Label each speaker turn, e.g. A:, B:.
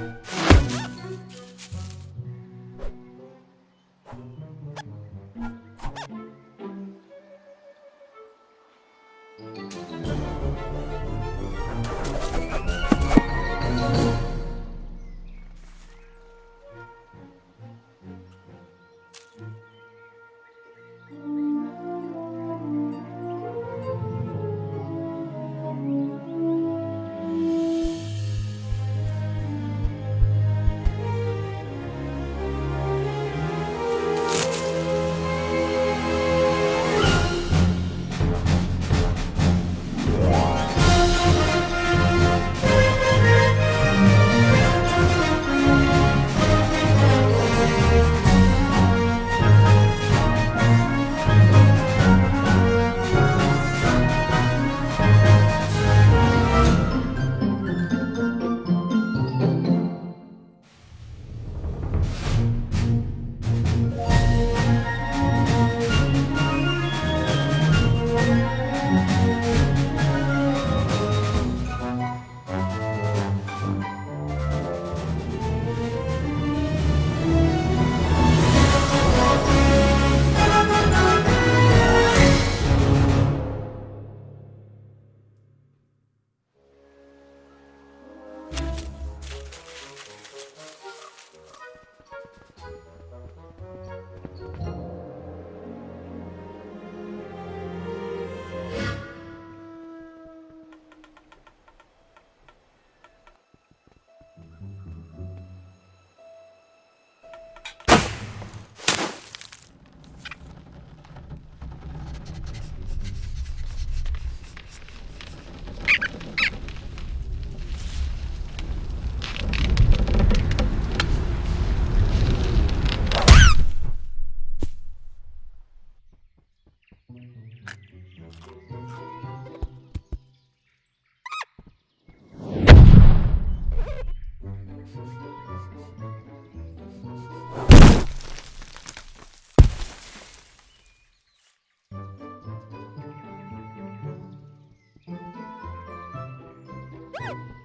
A: thank you Woo!